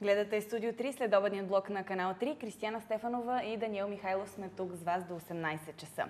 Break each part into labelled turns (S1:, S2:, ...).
S1: Гледате Студио 3, следобедният блок на канал 3. Кристияна Стефанова и Даниел Михайлов сме тук с вас до 18 часа.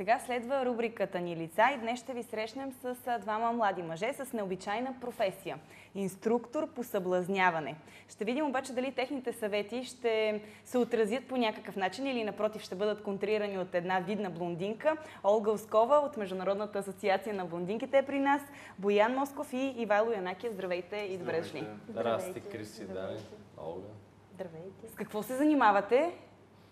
S1: Сега следва рубриката ни лица и днес ще ви срещнем с двама млади мъже с необичайна професия – инструктор по съблазняване. Ще видим обаче дали техните съвети ще се отразят по някакъв начин или напротив ще бъдат контрирани от една видна блондинка. Олга Оскова от Международната асоциация на блондинките е при нас, Боян Москов и Ивайло Янакия. Здравейте и добре дошли.
S2: Здрасти, Криси, Дани, Олга.
S3: Здравейте.
S1: С какво се занимавате?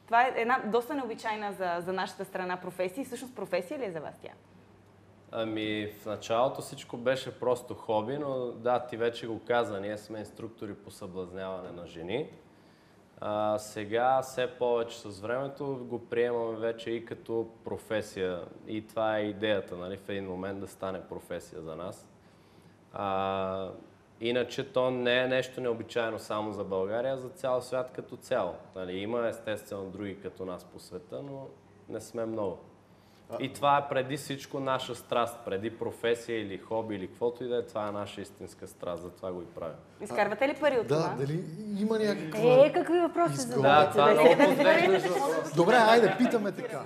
S1: Това е една доста необичайна за, за нашата страна професия. И всъщност професия ли е за вас тя?
S2: Ами в началото всичко беше просто хоби, но да, ти вече го каза, ние сме инструктори по съблазняване на жени. А, сега все повече с времето го приемаме вече и като професия. И това е идеята, нали, в един момент да стане професия за нас. А, Иначе то не е нещо необичайно само за България, а за цял свят като цяло. Нали, има естествено други като нас по света, но не сме много. И това е преди всичко наша страст, преди професия или хоби или каквото и да е, това е наша истинска страст, затова го и правим.
S1: Изкарвате ли пари от
S4: Да,
S1: това?
S4: дали има някаква...
S3: Е, какви въпроси
S4: Изгодно.
S2: Да,
S3: задавате?
S2: това е много въпрос.
S4: Добре, айде, питаме така.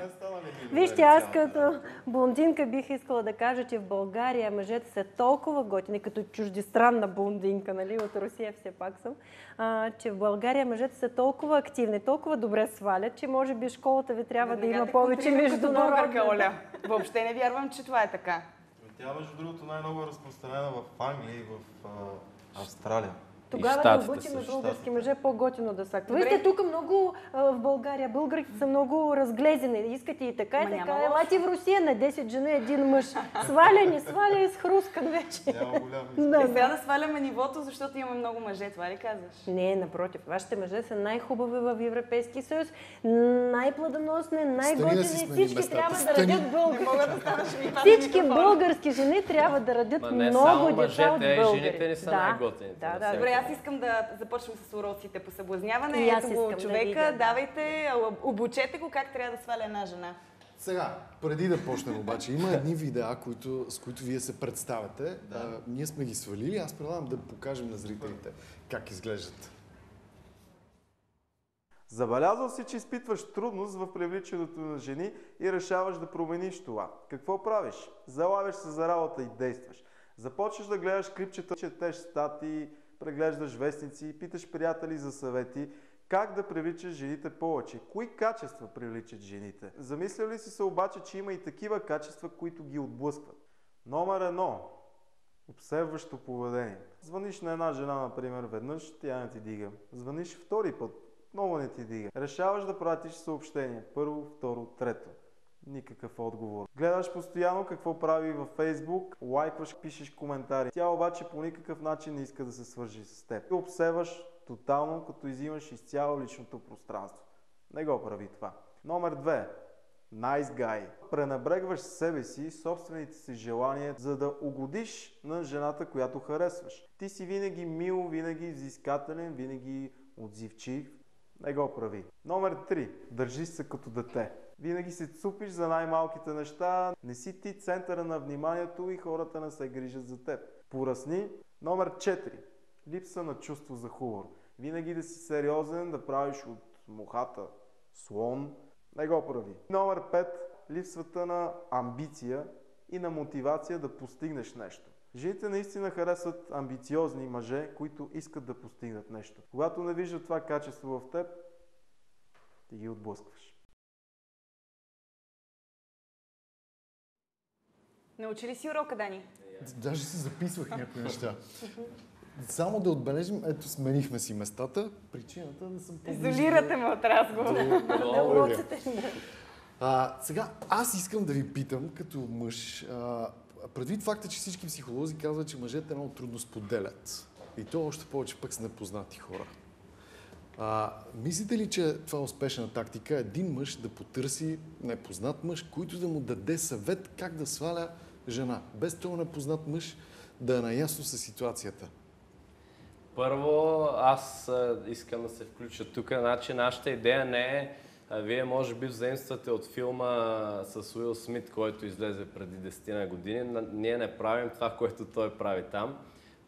S3: Вижте, аз като блондинка бих искала да кажа, че в България мъжете са толкова готини, като чуждестранна блондинка, нали, от Русия все пак съм, а, че в България мъжете са толкова активни, толкова добре свалят, че може би школата ви трябва да има повече
S1: като българка,
S3: международна.
S1: Оля. Въобще не вярвам, че това е така.
S5: Ами Тя, между другото, най-много е разпространена в Англия и в а, Австралия.
S3: Тогава да
S2: Щатите
S3: обучим
S2: също.
S3: български мъже по-готино да са. Вижте, тук много в България българите са много разглезени. Искате и така, и така. Елате в Русия на 10 жени един мъж. Сваляни, сваляни с хрускан вече.
S5: Няма голям
S3: Да,
S1: И сега да сваляме нивото, защото имаме много мъже, това ли казваш?
S3: Не, напротив. Вашите мъже са най-хубави в Европейския съюз, най-плодоносни, най-готини. Всички трябва да родят български. Всички български жени трябва да родят
S2: не
S3: много деца
S2: мъжете,
S3: от
S2: и жените ни са
S3: Да,
S2: най-готините
S3: Да, да,
S1: Добре, аз искам да започнем с уроците по съблазняване.
S3: И аз
S1: Ето го
S3: да
S1: човека,
S3: видя, да.
S1: давайте, обучете го как трябва да сваля една жена.
S4: Сега, преди да почнем обаче, има едни видеа, които, с които вие се представяте. Да. А, ние сме ги свалили, аз предлагам да покажем на зрителите как изглеждат.
S5: Забелязал си, че изпитваш трудност в привличането на жени и решаваш да промениш това. Какво правиш? Залавяш се за работа и действаш. Започваш да гледаш клипчета, четеш статии, преглеждаш вестници, питаш приятели за съвети, как да привличаш жените повече. Кои качества привличат жените? Замислял ли си се обаче, че има и такива качества, които ги отблъскват? Номер едно. Обсебващо поведение. Звъниш на една жена, например, веднъж, тя не ти дига. Звъниш втори път, много не ти дига. Решаваш да пратиш съобщение. Първо, второ, трето. Никакъв отговор. Гледаш постоянно какво прави във Фейсбук, лайкваш, пишеш коментари. Тя обаче по никакъв начин не иска да се свържи с теб. Ти обсеваш тотално, като изимаш изцяло личното пространство. Не го прави това. Номер две. Nice guy. Пренебрегваш себе си, собствените си желания, за да угодиш на жената, която харесваш. Ти си винаги мил, винаги взискателен, винаги отзивчив. Не го прави. Номер 3. Държиш се като дете. Винаги се цупиш за най-малките неща, не си ти центъра на вниманието и хората не се грижат за теб. Поръсни. Номер 4. Липса на чувство за хумор. Винаги да си сериозен, да правиш от мухата слон. Не го прави. Номер 5. Липсвата на амбиция и на мотивация да постигнеш нещо. Жените наистина харесват амбициозни мъже, които искат да постигнат нещо. Когато не виждат това качество в теб, ти ги отблъскваш.
S1: Научи ли си урока, Дани?
S4: Даже си записвах някои неща. Само да отбележим, ето сменихме си местата. Причината да съм по-близо
S1: Изолирате ме от разговора.
S4: Добре. А, сега, аз искам да ви питам, като мъж, а, предвид факта, че всички психолози казват, че мъжете много трудно споделят. И то още повече пък с непознати хора. А, мислите ли, че това е успешна тактика един мъж да потърси непознат мъж, който да му даде съвет как да сваля жена, без този непознат мъж да е наясно с ситуацията?
S2: Първо, аз искам да се включа тук. Значи, нашата идея не е, вие може би взаимствате от филма с Уил Смит, който излезе преди 10 на години. Ние не правим това, което той прави там.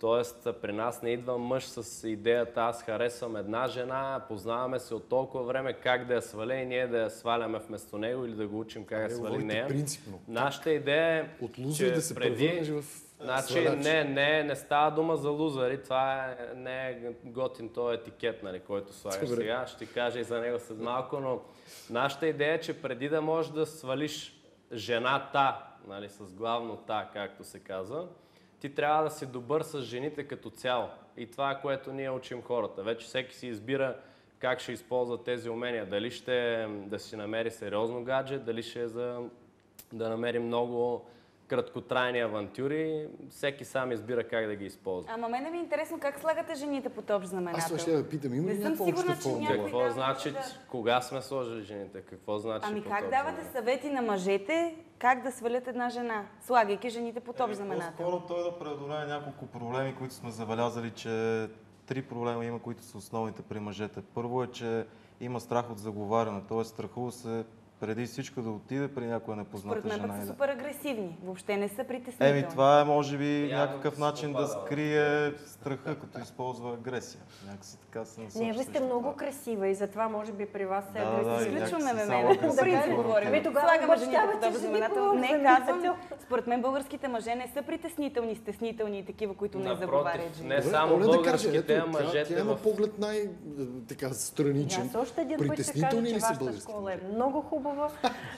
S2: Тоест, при нас не идва мъж с идеята аз харесвам една жена, познаваме се от толкова време, как да я сваля и ние да я сваляме вместо него или да го учим как да
S4: Вие
S2: свали нея.
S4: принципно.
S2: Нашата идея е,
S4: От лузер
S2: че
S4: да се
S2: преди...
S4: в
S2: Значи, не, не, не става дума за лузари, това е, не е готин този етикет, нали, който слагаш
S4: Добре.
S2: сега. Ще ти кажа и за него след малко, но нашата идея е, че преди да можеш да свалиш жената, нали, с главно та, както се казва, ти трябва да си добър с жените като цяло. И това е което ние учим хората. Вече всеки си избира как ще използва тези умения. Дали ще да си намери сериозно гадже, дали ще е за да намери много краткотрайни авантюри. Всеки сам избира как да ги използва.
S1: Ама мене ми е интересно как слагате жените под общ
S4: Аз
S1: знаменател.
S4: това ще да питам, има ли някаква обща формула?
S2: Какво
S1: да,
S2: значи,
S1: да.
S2: кога сме сложили жените? Какво значи
S1: Ами как давате съвети на мъжете как да свалят една жена, слагайки жените под общ знаменател?
S5: По-скоро той да преодолее няколко проблеми, които сме забелязали, че три проблема има, които са основните при мъжете. Първо е, че има страх от заговаряне, т.е. страхува се преди всичко да отиде при някоя
S1: Според
S5: непозната
S1: мен пък
S5: жена.
S1: са супер агресивни. Въобще не са притеснителни.
S5: Еми, това е може би
S2: Явно
S5: някакъв начин да скрие страха, като използва агресия. Някакси така се насочи
S3: Не, вие сте много
S5: това.
S3: красива и затова може би при вас се
S5: Да,
S1: Изключваме ме мен. Да, говорим.
S3: Ами тогава
S1: Слагаме жените знаменател. Не казвам. Според мен българските мъже не са притеснителни, стеснителни и такива, които не заговарят
S2: не само българските, а мъжете
S4: Тя има поглед най е.
S3: Аз още един път ще кажа,
S4: Притеснителни
S3: че
S4: ли са
S3: вашата
S4: българските
S3: школа е много хубава,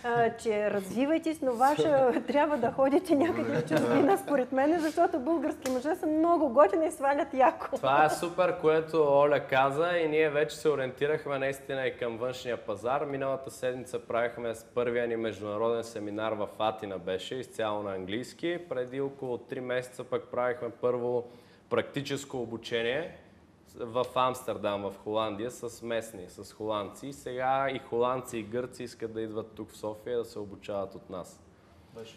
S3: а, че развивайте се, но ваша трябва да ходите някъде в чужбина, според мен, защото български мъже са много готини и свалят яко.
S2: Това е супер, което Оля каза и ние вече се ориентирахме наистина и към външния пазар. Миналата седмица правихме с първия ни международен семинар в Атина беше, изцяло на английски. Преди около 3 месеца пък правихме първо практическо обучение в Амстердам, в Холандия, с местни, с холандци. Сега и холандци и гърци искат да идват тук в София да се обучават от нас.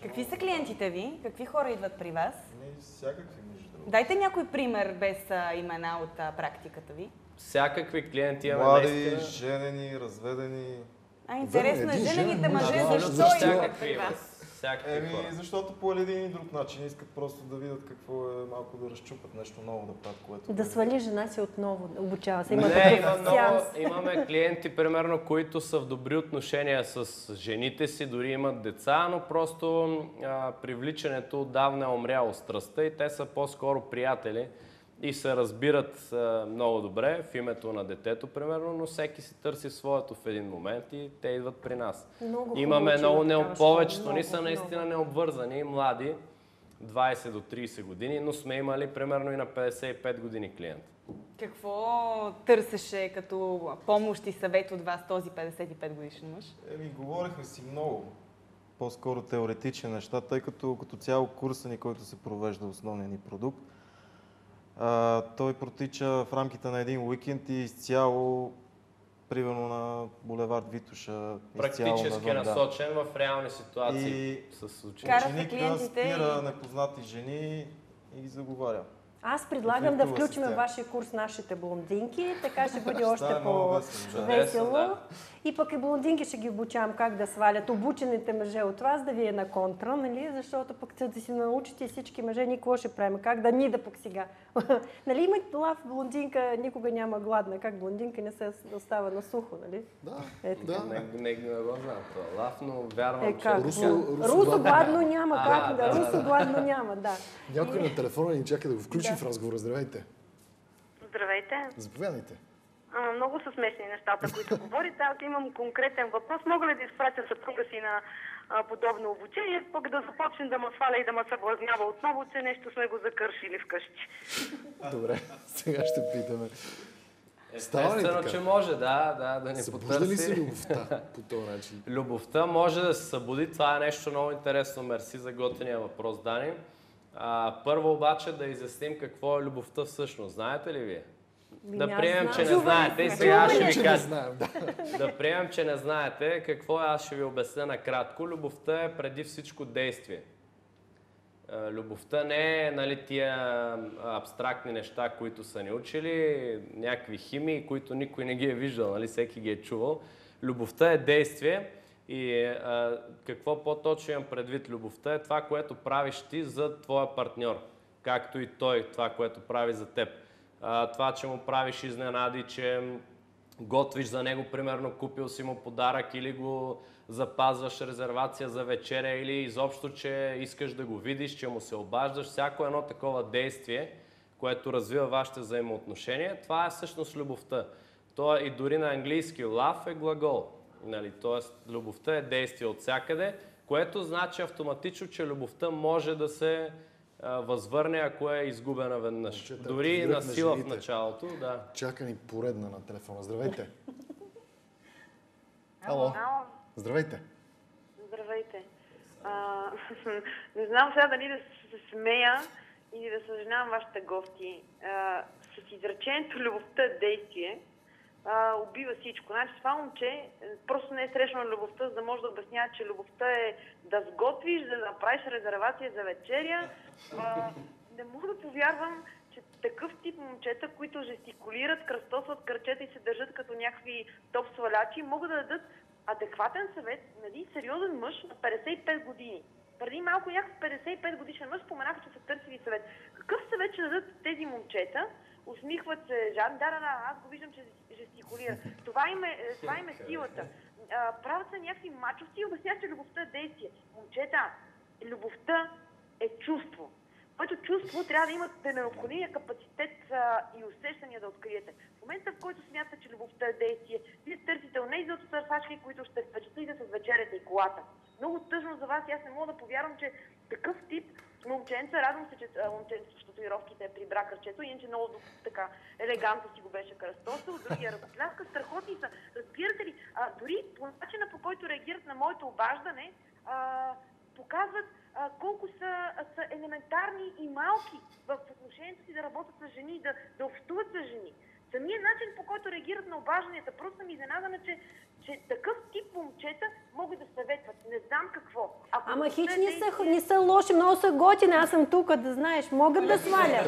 S1: Какви са клиентите ви? Какви хора идват при вас?
S5: Ами, всякакви между другото.
S1: Дайте някой пример без а, имена от а, практиката ви.
S2: Всякакви клиенти имаме
S5: Млади,
S2: наистина.
S5: женени, разведени.
S1: А, интересно е, женените
S4: женен мъж,
S1: мъже защо идват при вас?
S2: Всякакви
S5: Еми,
S2: хора.
S5: защото по един и друг начин искат просто да видят какво е малко да разчупат нещо ново да правят, което
S3: Да свали жена си отново, обучава се. Има
S2: Не, има много, имаме клиенти, примерно, които са в добри отношения с жените си, дори имат деца, но просто а, привличането отдавна е умряло страстта и те са по-скоро приятели и се разбират а, много добре в името на детето, примерно, но всеки си търси своето в един момент и те идват при нас.
S3: Много
S2: Имаме много,
S3: има
S2: не,
S3: такава школа.
S2: повечето ни са наистина
S3: много.
S2: необвързани, млади, 20 до 30 години, но сме имали примерно и на 55 години клиент.
S1: Какво търсеше като помощ и съвет от вас този 55 годишен мъж?
S5: Еми, говорихме си много. По-скоро теоретични неща, тъй като като цяло курса ни, който се провежда основния ни продукт, а, той протича в рамките на един уикенд и изцяло, примерно на булевард Витуша, изцяло
S2: практически
S5: навън, да.
S2: насочен в реални ситуации
S5: И
S2: с.
S1: Карате
S5: Ученика
S1: клиентите
S5: спира
S1: и-
S5: непознати жени и ги заговаря.
S3: Аз предлагам да включим
S5: тях.
S3: вашия курс нашите блондинки, така ще бъде
S5: Ще
S3: още по-весело. И пък и блондинки ще ги обучавам как да свалят обучените мъже от вас, да ви е на контра, нали? Защото пък да си научите всички мъже, ние какво ще правим, как да ни да пък сега. нали има лав блондинка, никога няма гладна, как блондинка не се остава на сухо, нали?
S4: Да,
S3: Е,
S4: да.
S2: Не, не, не го знам това лав, но вярвам,
S3: Е,
S2: че...
S3: как?
S4: Русо-
S3: да.
S4: русо
S3: Русо
S4: гладно
S3: няма,
S2: А,
S3: как да,
S2: да, да,
S3: русо гладно няма, да.
S4: Някой на телефона ни чака да го включим
S3: Да.
S4: в разговора. Здравейте.
S6: Здравейте.
S4: Заповядайте.
S6: А, много са смешни нещата, които говорите. Аз имам конкретен въпрос. Мога ли да изпратя съпруга си на а, подобно обучение, пък да започне да ме сваля и да ме съблазнява отново, че нещо сме го закършили вкъщи?
S4: Добре, сега ще питаме. Става ли
S2: Естествено,
S4: така?
S2: че може, да, да, да ни
S4: Събужда ли се
S2: потърси.
S4: любовта по този начин?
S2: Любовта може да се събуди. Това е нещо много интересно. Мерси за готиния въпрос, Дани. А, първо обаче да изясним какво е любовта всъщност. Знаете ли вие? Да приемем, че не знаете и сега ще ви кажа.
S4: знаем, да.
S2: Да приемем, че не знаете какво е, аз ще ви обясня накратко. Любовта е преди всичко действие. Любовта не е нали, тия абстрактни неща, които са ни учили, някакви химии, които никой не ги е виждал, нали, всеки ги е чувал. Любовта е действие и а, какво по-точно имам предвид любовта е това, което правиш ти за твоя партньор. както и той, това, което прави за теб. А, това, че му правиш изненади, че готвиш за него, примерно купил си му подарък или го запазваш резервация за вечеря или изобщо, че искаш да го видиш, че му се обаждаш. Всяко едно такова действие, което развива вашите взаимоотношения, това е всъщност любовта. То е и дори на английски love е глагол. Нали? Тоест, любовта е действие от всякъде, което значи автоматично, че любовта може да се а, възвърне, ако е изгубена веднъж.
S4: Момчета,
S2: Дори на сила в началото, да.
S4: Чака ни поредна на телефона. Здравейте. Ало, Здравейте.
S6: здравейте. А, не знам сега дали да се смея или да съжалявам вашите гости. А, с изречението любовта е действие, а, убива всичко. Значи това момче е, просто не е срещнало любовта, за да може да обяснява, че любовта е да сготвиш, да направиш резервация за вечеря. А, не мога да повярвам, че такъв тип момчета, които жестикулират, кръстосват кръчета и се държат като някакви топ свалячи, могат да дадат адекватен съвет, нали, сериозен мъж на 55 години. Преди малко някакъв 55 годишен мъж споменаха, че са търсили съвет. Какъв съвет ще дадат тези момчета? Усмихват се, жан, да, да, да, аз го виждам, че жестикулира. Това им е, това им е силата. А, правят се някакви мачовци и обясняват, че любовта е действие. Момчета, любовта е чувство. Което чувство трябва да имате необходимия капацитет а, и усещания да откриете. В момента, в който смятате, че любовта е действие, вие търсите онези от търсачки, които ще впечатлите с вечерята и колата. Много тъжно за вас аз не мога да повярвам, че такъв тип момченца, радвам се, че а, момченцето с татуировките е прибра кръчето, иначе много така елегантно си го беше кръстосал, другия ръкопляска, страхотни са. Разбирате ли, а, дори по начина по който реагират на моето обаждане, а, показват а, колко са, а, са елементарни и малки в отношението си да работят с жени, да, да общуват с жени. Самият начин по който реагират на обажданията, просто съм изненадана, че, че такъв тип момчета могат да съветват. Не знам какво. Ако
S3: Ама хич
S6: е
S3: не са, не са лоши, много са готини. Аз съм тук, да знаеш. Могат да свалят.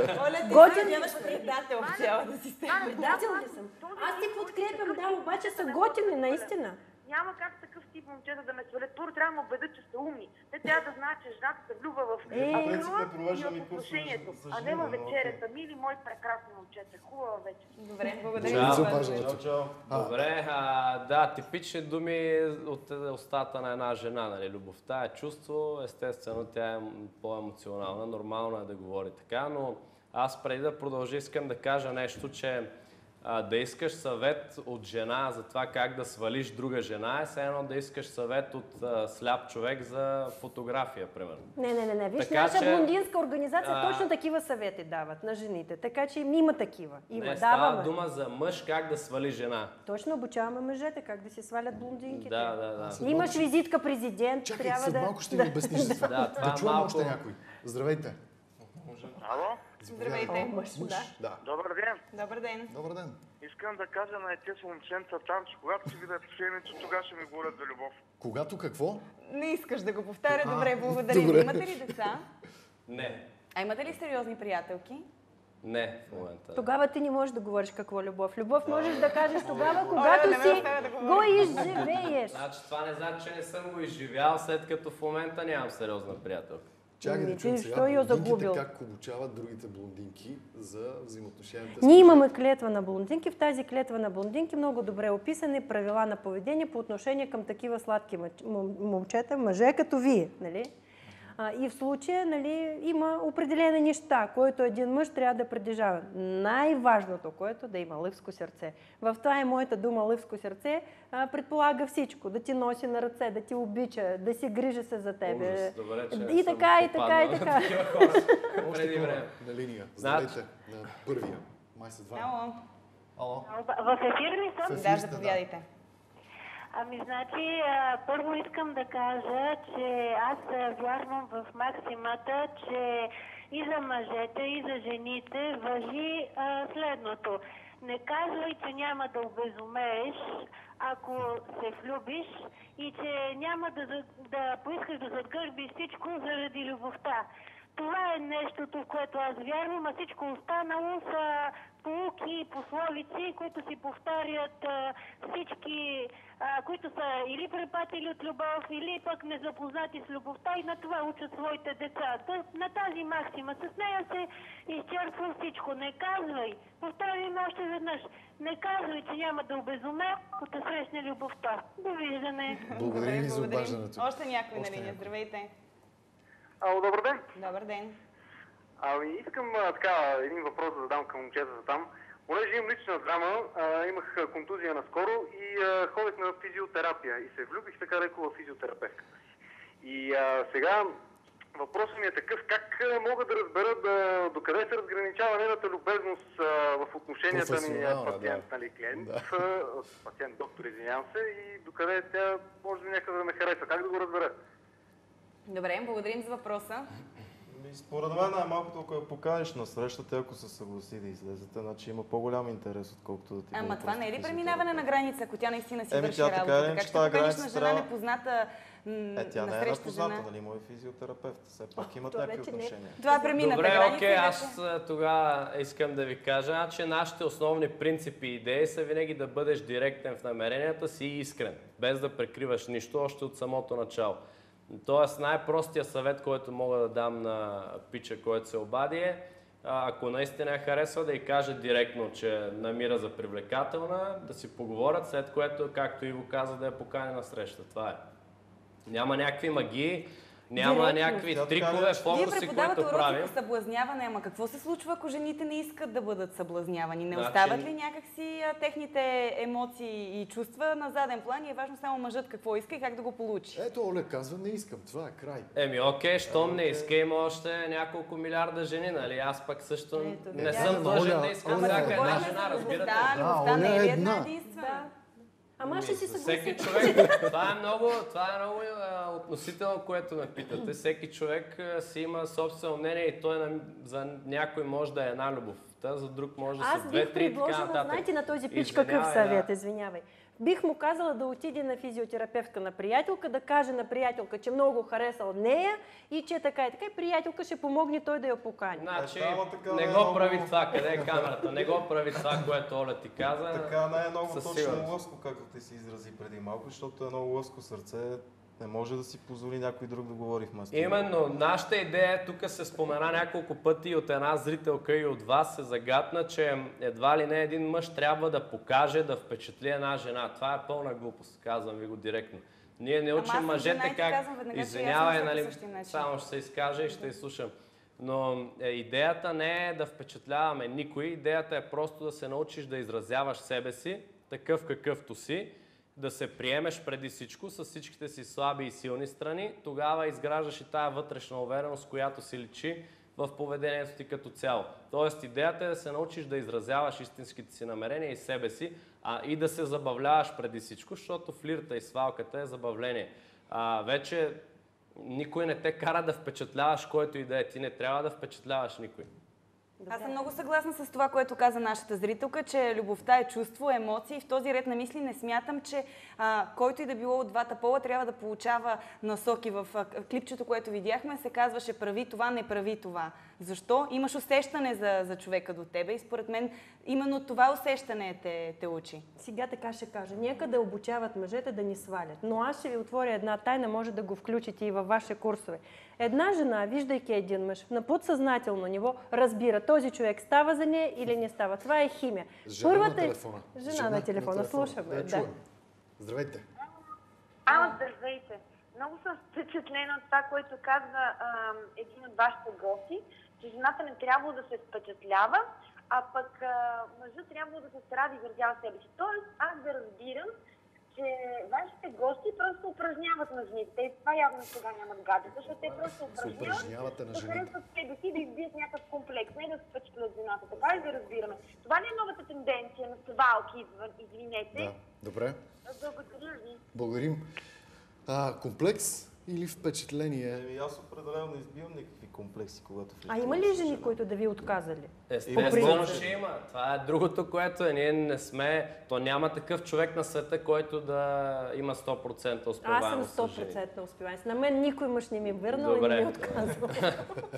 S3: Готин-
S1: нямаш предател в цялата система.
S3: Предател ли съм? Аз ти
S6: тип
S3: подкрепям, да, обаче са готини, наистина.
S6: Няма как такъв тип момчета да ме свалят. Първо трябва да ме убедят, че са умни. Те трябва да знаят, че жената се влюбва в
S3: Е,
S6: акъла
S5: принцип е
S6: и в отношението, а не във вечерята. Мили мои прекрасни момчета. Хубава вечер.
S1: Добре, благодаря
S2: Чао.
S4: Чао.
S1: обаждането.
S5: Чао, чао.
S2: Добре, а, да, типични думи от устата на една жена. Нали? Любовта е чувство, естествено тя е по-емоционална, нормално е да говори така, но аз преди да продължа искам да кажа нещо, че а, да искаш съвет от жена за това как да свалиш друга жена е все едно да искаш съвет от а, сляп човек за фотография, примерно.
S3: Не, не, не, не. Виж,
S2: Така
S3: наша
S2: че-
S3: блондинска организация
S2: А.
S3: точно такива съвети дават на жените. Така че им има такива. Има,
S2: Не става
S3: даваме.
S2: дума за мъж как да свали жена.
S3: Точно обучаваме мъжете как да си свалят блондинките.
S2: Да, да, да.
S3: Имаш визитка президент,
S4: Чакай,
S3: трябва да...
S4: малко ще ни обясниш за това.
S2: Да, това
S4: да
S2: е
S4: чуем
S2: малко-
S4: още някой. Здравейте.
S7: Ало?
S1: Здравейте.
S3: О, мъж,
S4: Мъж.
S3: да.
S7: Добър ден!
S1: Добър ден.
S4: Добър ден.
S7: Искам да кажа на тези момченца там, че когато си видят пшеници, тогава ще ми говорят за любов.
S4: Когато какво?
S1: Не искаш да го повтаря.
S4: А,
S1: Добре, благодаря.
S4: добре.
S1: Имате ли деца?
S2: Не,
S1: А имате ли сериозни приятелки?
S2: не в момента.
S3: Тогава ти не можеш да говориш какво е любов. Любов можеш да кажеш тогава, когато
S1: ме
S3: си
S1: да
S3: го изживееш.
S2: Значи това не значи, че не съм го изживял, след като в момента нямам сериозна приятелка.
S4: Чакай
S3: Ами,
S4: да чуем
S3: ти
S4: сега
S3: я загубил?
S4: как обучават другите блондинки за взаимоотношенията с
S3: Ние имаме клетва на блондинки. В тази клетва на блондинки много добре описани правила на поведение по отношение към такива сладки момчета, мъже като вие. Нали? А, и в случая нали, има определени неща, които един мъж трябва да притежава. Най-важното, което е да има лъвско сърце. В това е моята дума лъвско сърце. А, предполага всичко. Да ти носи на ръце, да ти обича, да си грижа се за тебе.
S2: Ужас, добре, че
S3: и така, и така, и така.
S4: Още
S2: време.
S4: на линия. Здравейте на първия. Май са два.
S1: Ало.
S4: Ало.
S6: В ефир ли съм?
S1: Да, заповядайте.
S6: Ами, значи, първо искам да кажа, че аз вярвам в максимата, че и за мъжете, и за жените въжи а, следното. Не казвай, че няма да обезумееш, ако се влюбиш и че няма да, за- да поискаш да загърбиш всичко заради любовта.
S8: Това е нещото, в което аз вярвам, а всичко останало са полуки и пословици, които си повтарят а, всички, а, които са или препатели от любов, или пък незапознати с любовта и на това учат своите деца. Та- На тази максима. С нея се изчерпва всичко. Не казвай, повтарям още веднъж, не казвай, че няма да обезумея, ако те срещне любовта. Довиждане.
S4: Благодарим ви за обаждането.
S1: Още някой на линия. Здравейте.
S7: Ало, добър ден.
S1: Добър ден.
S7: Ами, искам а, така един въпрос да задам към момчетата там. Понеже имам лична драма, а, имах контузия наскоро и а, ходех на физиотерапия и се влюбих така леко в физиотерапевта. И а, сега въпросът ми е такъв, как а, мога да разбера да, докъде се разграничава нейната любезност а, в отношенията ни пациент,
S4: да.
S7: нали, клиент,
S4: Да.
S7: а, пациент, доктор, извинявам се, и докъде тя може би някъде да ме харесва. Как да го разбера?
S1: Добре, благодарим за въпроса.
S5: Ми, Според мен най-малкото, ако я поканиш на срещата, ако се съгласи да излезете, значи има по-голям интерес, отколкото да ти
S1: Ама това не е ли преминаване на граница, ако тя наистина си
S5: Еми,
S1: върши
S5: тя така
S1: работа?
S5: или иначе,
S1: Как ще поканиш на жена
S5: трябва-
S1: непозната
S5: Е, тя не е
S1: среща
S5: напозната,
S1: жена?
S5: нали? Мой физиотерапевт. Все пак имат някакви
S3: е-
S5: отношения.
S1: Това е премината
S2: Добре,
S1: граница.
S2: окей, аз тогава искам да ви кажа, че нашите основни принципи и идеи са винаги да бъдеш директен в намеренията си и искрен, без да прикриваш нищо още от самото начало. Тоест най-простия съвет, който мога да дам на пича, който се обади е, ако наистина я харесва, да й каже директно, че намира за привлекателна, да си поговорят, след което, както Иво каза, да я покани на среща. Това е. Няма някакви магии, няма
S3: Директно.
S2: някакви
S5: Тя така
S2: трикове,
S5: нарече-
S1: Вие
S2: фокуси,
S1: преподавате
S2: които
S1: уроци
S2: правим.
S1: по съблазняване, ама какво се случва, ако жените не искат да бъдат съблазнявани? Не
S2: Значи-
S1: остават ли някакси а, техните емоции и чувства на заден план и е важно само мъжът какво иска и как да го получи?
S4: Ето, Оля казва, не искам. Това е край.
S2: Еми, окей, щом не иска, има още няколко милиарда жени, нали? Аз пък също
S1: Ето,
S2: не
S1: да.
S2: съм длъжен
S4: Оля,
S2: да искам
S4: Оля,
S2: всяка една жена, разбирате ли?
S1: любовта не е
S4: е
S1: една. единствена?
S3: Ама аз ще си
S2: Всеки
S3: съглася.
S2: човек, това е много, това е много а, относително, което ме питате. Всеки човек а, си има собствено мнение и той на, за някой може да е една любовта, за друг може да
S3: Аз
S2: са две,
S3: бих
S2: три и така
S3: предложила,
S2: нататък.
S3: знаете на този пич какъв съвет,
S2: да.
S3: извинявай. Бих му казала да отиде на физиотерапевтка на приятелка, да каже на приятелка, че много хареса от нея и че така и така. И приятелка ще помогне той да я покани.
S2: Значи,
S5: Е,
S2: не
S5: е
S2: го
S5: много-
S2: прави това, къде е камерата, не го прави това, което Оля ти каза.
S5: Така не е точно лъско, както ти си изрази преди малко, защото едно лъско сърце не може да си позволи някой друг да говори вместо него.
S2: Именно, нашата идея тук се спомена няколко пъти от една зрителка и от вас се загадна, че едва ли не един мъж трябва да покаже, да впечатли една жена. Това е пълна глупост, казвам ви го директно. Ние не учим мъжете как...
S1: казвам веднага,
S2: Извинявай, нали, само ще се изкажа и ще изслушам. Но е, идеята не е да впечатляваме никой, идеята е просто да се научиш да изразяваш себе си, такъв какъвто си, да се приемеш преди всичко с всичките си слаби и силни страни, тогава изграждаш и тая вътрешна увереност, която си личи в поведението ти като цяло. Тоест идеята е да се научиш да изразяваш истинските си намерения и себе си, а и да се забавляваш преди всичко, защото флирта и свалката е забавление. А, вече никой не те кара да впечатляваш който и да е. Ти не трябва да впечатляваш никой.
S1: Аз съм много съгласна с това, което каза нашата зрителка, че любовта е чувство, емоции. В този ред на мисли не смятам, че а, който и да било от двата пола трябва да получава насоки. В а, клипчето, което видяхме, се казваше прави това, не прави това. Защо? Имаш усещане за, за човека до тебе и според мен именно това усещане те, те учи.
S3: Сега така ще кажа. Нека да обучават мъжете да ни свалят. Но аз ще ви отворя една тайна, може да го включите и във вашите курсове. Една жена, виждайки един мъж на подсъзнателно ниво, разбира този човек става за нея или не става. Това е химия.
S4: Жена на
S3: е-
S4: телефона.
S3: Жена, на телефона, слушаме.
S4: Да,
S3: Да.
S4: Здравейте.
S9: Ало, здравейте! Много съм впечатлена от това, което казва ам, един от вашите гости, че жената не трябва да се впечатлява, а пък а, мъжът трябва да се стара да изразява себе си. Тоест, аз да разбирам, че вашите гости просто упражняват на жените. Те това явно сега нямат гаджета, защото те просто упражняват да харесват себе си, да избият някакъв комплекс, не да се впечатлят жената. Така ли да разбираме? Това не е новата тенденция на свалки, извинете.
S4: Да, добре.
S9: Благодаря ви.
S4: Благодарим. А, комплекс или впечатление?
S5: Еми, аз определено не избивам никакви комплекси, когато
S3: А има ли жени, които да ви отказали?
S2: Естествено ще има. Това е другото, което е. Ние не сме... То няма такъв човек на света, който да има 100%
S3: Аз
S2: успеваемост
S3: съм
S2: с жени.
S3: 100% успеваемост. На мен никой мъж не ми е върнал и
S2: Добре.
S3: не ми е отказал.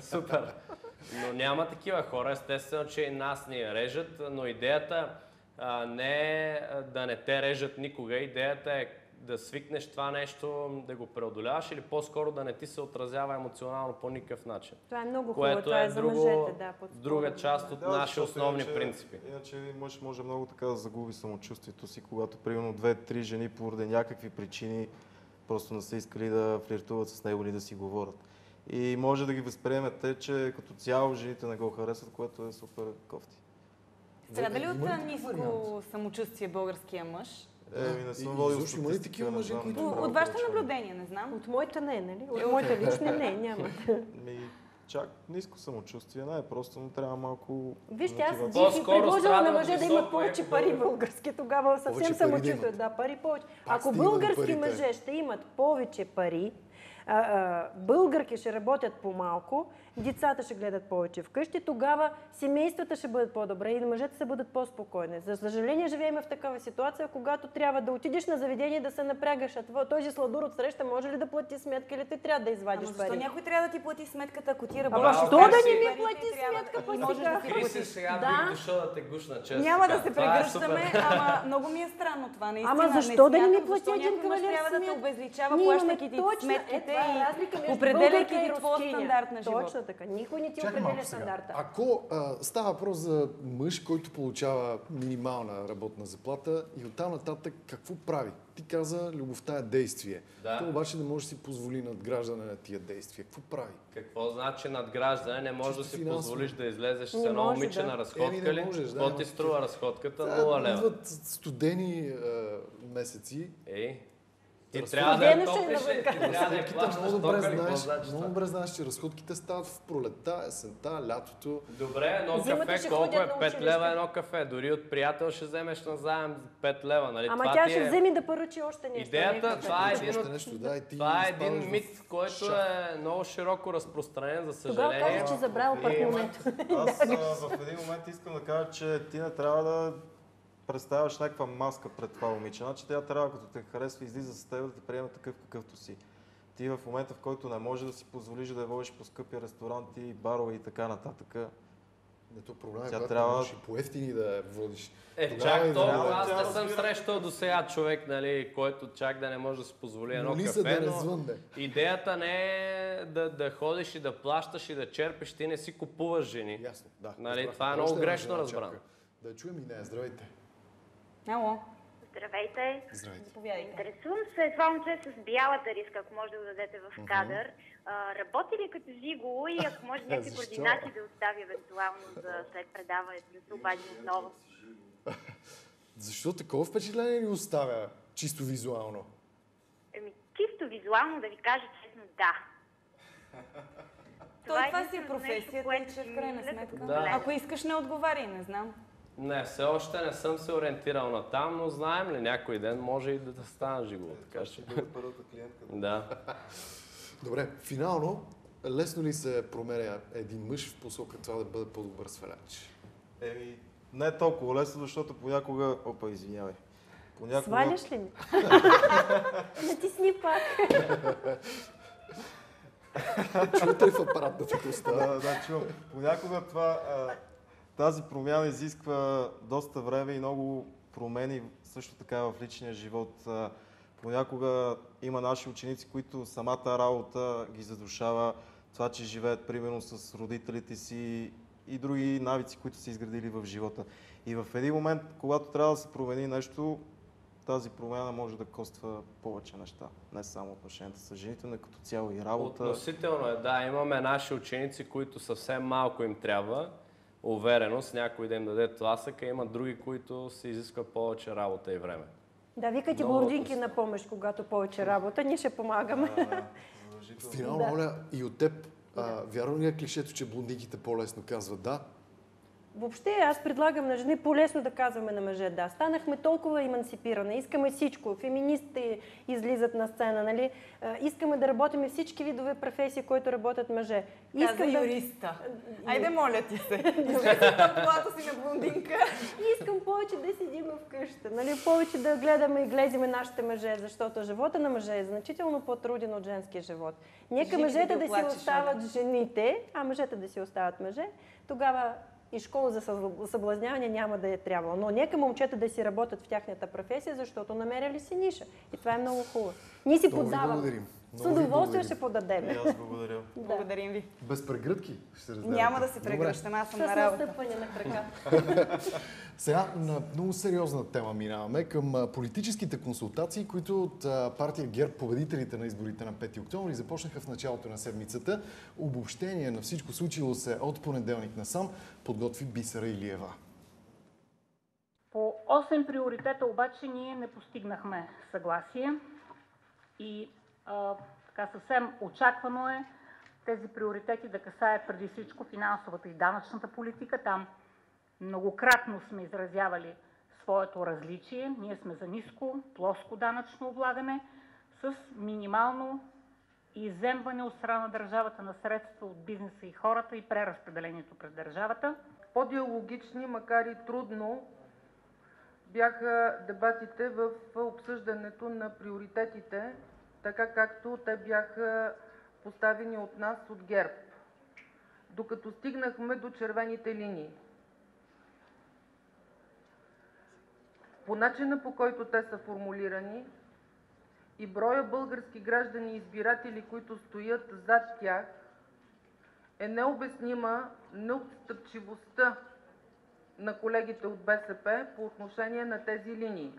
S2: Супер. Но няма такива хора. Естествено, че и нас ни режат, но идеята а, не е да не те режат никога. Идеята е да свикнеш това нещо, да го преодоляваш или по-скоро да не ти се отразява емоционално по никакъв начин.
S3: Това е много хубаво.
S2: Което
S3: Това е
S2: е
S3: за
S2: друго,
S3: мъжете, да.
S2: друга част от наши
S5: защото
S2: основни
S5: иначе-
S2: принципи.
S5: Иначе един мъж може много така да загуби самочувствието си, когато примерно две-три жени поради някакви причини просто не са искали да флиртуват с него или да си говорят. И може да ги възприемете, че като цяло жените не го харесват, което е супер кофти.
S1: Страда ли от ниско самочувствие българския мъж?
S5: Еми, не съм водил
S4: изобщо има ли такива мъже, които-
S1: От, вашето наблюдение, не знам.
S3: От моята не, нали? От моята лични не, няма.
S5: Ми, чак ниско самочувствие, най-просто, но трябва малко
S3: Вижте, аз бих предложила на мъже да имат повече пари
S2: българ.
S3: български, тогава съвсем самочувствие. Да, пари повече. Ако български мъже ще имат повече пари, българки ще работят по-малко, децата ще гледат повече вкъщи, тогава семействата ще бъдат по-добре и мъжете ще бъдат по-спокойни. За съжаление, живеем в такава ситуация, когато трябва да отидеш на заведение да се напрягаш. А този сладур от среща може ли да плати сметка или ти трябва да извадиш
S1: Ама защо
S3: пари?
S1: някой трябва да ти плати сметката, ако ти
S3: Ама
S1: работиш?
S3: защо
S2: да
S1: Парите
S3: не ми плати
S1: да-
S3: сметка,
S1: можеш
S3: сега?
S1: да
S2: сега
S1: Да.
S2: дошъл да те гушна, честно.
S1: Няма да се
S2: е
S1: прегръщаме, ама много ми е странно това, наистина.
S3: Ама защо да не ми плати
S1: защо
S3: един кавалер
S1: трябва да те обезличава, плащайки ти сметките
S3: е, е
S1: и определяйки ти твоя стандарт на живот.
S3: Точно така. Никой не ти
S4: Чакай
S3: определя стандарта.
S4: Ако а, става въпрос за мъж, който получава минимална работна заплата и оттам нататък какво прави? Ти каза, любовта е действие.
S2: Да.
S4: Той обаче не може да си позволи надграждане на тия действия. Какво прави?
S2: Какво значи надграждане? Не можеш да си
S4: финансово.
S2: позволиш да излезеш с едно момиче
S3: да.
S2: на разходка ли?
S4: можеш, да,
S2: Какво ти струва разходката?
S4: Сега
S2: 0 лева.
S4: Идват студени а, месеци.
S2: Ей. Трябва да
S3: е
S2: топлиш, ли?
S3: навънка.
S2: ти трябва да я
S4: Разходките
S2: плащаш
S4: много добре знаеш, много добре знаеш, че разходките стават в пролетта, есента, лятото.
S2: Добре, едно
S3: Зимата
S2: кафе, колко е?
S3: на
S2: 5
S3: училище.
S2: лева едно кафе. Дори от приятел ще вземеш на заем 5 лева, нали?
S3: Ама тя
S2: ти
S3: ще
S2: е...
S3: вземе да поръчи още нещо.
S2: Идеята,
S3: нека
S2: това е един
S4: нещо, да,
S2: Това е един мит, който е много широко разпространен, за
S3: Тогава
S2: съжаление.
S3: каза, че забравя апартамент.
S5: Аз в един момент искам да кажа, че ти не трябва да представяш някаква маска пред това момиче. Значи тя трябва, като те харесва, излиза с теб да те приеме такъв какъвто си. Ти в момента, в който не можеш да си позволиш да я водиш по скъпи ресторанти, барове и така нататък,
S4: Не, то проблем е,
S5: Тя
S4: когато
S5: трябва-
S4: можеш и по-ефтини да водиш.
S2: Е,
S4: Тогава
S2: чак
S4: да
S2: толкова.
S4: няма-
S2: Аз не съм срещал до сега човек, нали, който чак да не може да си позволи едно
S4: Моли
S2: кафе,
S4: да не
S2: но
S4: звънне.
S2: идеята не е да, да ходиш и да плащаш и да черпиш, ти не си купуваш жени.
S4: Ясно, да.
S2: Нали, това е много грешно разбрано.
S4: Да чуем и нея. Здравейте.
S1: Ало,
S9: Здравейте.
S4: Здравейте.
S1: заповядайте.
S9: Интересувам се това момче с бялата риска, ако може да го дадете в кадър. А, работи ли като жиго и ако може някакви координати да остави евентуално за след предаването да се обади отново?
S4: Защо такова впечатление ни оставя чисто визуално?
S9: Еми, чисто визуално да ви кажа честно, да.
S1: Той това си е професията,
S9: нещо, което
S1: че в крайна сметка.
S9: проблем.
S1: Ако искаш, не отговаряй, не знам.
S2: Не, все още не съм се ориентирал на там, но знаем ли някой ден може и да, да стана жиго. Така че...
S5: първата клиентка.
S2: Да.
S4: Добре, финално, лесно ли се променя един мъж в посока това да бъде по-добър сваляч?
S5: Еми, не е толкова лесно, защото понякога... Опа, извинявай. Понякога...
S3: Сваляш ли ми? Натисни пак.
S4: Чувате ли в апаратната коста?
S5: Да, да, чувам. Понякога това, а, тази промяна изисква доста време и много промени също така в личния живот. Понякога има наши ученици, които самата работа ги задушава. Това, че живеят примерно с родителите си и други навици, които са изградили в живота. И в един момент, когато трябва да се промени нещо, тази промяна може да коства повече неща. Не само отношенията с жените, но като цяло и работа.
S2: Относително е, да. Имаме наши ученици, които съвсем малко им трябва увереност, някой да им даде тласъка, има други, които се изисква повече работа и време.
S3: Да, викайте
S2: Много
S3: блондинки на помощ, когато повече работа. Ние ще помагаме.
S4: Финално, Оля, и от теб, а, вярно ли е клишето, че блондинките по-лесно казват да?
S3: Въобще аз предлагам на жени по-лесно да казваме на мъже да. Станахме толкова емансипирани, искаме всичко. Феминистите излизат на сцена, нали? Искаме да работим всички видове професии, които работят мъже.
S1: Искам Каза да... юриста. Айде, моля ти се. Излезе си на блондинка.
S3: Искам повече да седим вкъща, нали? Повече да гледаме и гледаме нашите мъже, защото живота на мъже е значително по-труден от женския живот. Нека мъжете да, да си остават жените, а мъжете да си остават мъже. Тогава и школа за съблазняване няма да е трябвало. Но нека момчета да си работят в тяхната професия, защото намерили си ниша. И това е много хубаво. Ние си подаваме. С удоволствие ще подадем.
S5: И аз благодаря.
S1: да. Благодарим ви.
S4: Без прегръдки ще се раздавате.
S1: Няма да се прегръщам, аз съм на работа.
S3: С на крака.
S4: Сега на много сериозна тема минаваме към политическите консултации, които от партия ГЕРБ, победителите на изборите на 5 октомври, започнаха в началото на седмицата. Обобщение на всичко случило се от понеделник насам подготви Бисера Илиева.
S10: По 8 приоритета обаче ние не постигнахме съгласие и така съвсем очаквано е тези приоритети да касаят преди всичко финансовата и данъчната политика. Там многократно сме изразявали своето различие. Ние сме за ниско, плоско данъчно облагане с минимално иземване от страна на държавата на средства от бизнеса и хората и преразпределението през държавата.
S11: По-диалогични, макар и трудно, бяха дебатите в обсъждането на приоритетите така както те бяха поставени от нас от ГЕРБ, докато стигнахме до червените линии. По начина, по който те са формулирани, и броя български граждани и избиратели, които стоят зад тях, е необяснима неотстъпчивостта на колегите от БСП по отношение на тези линии.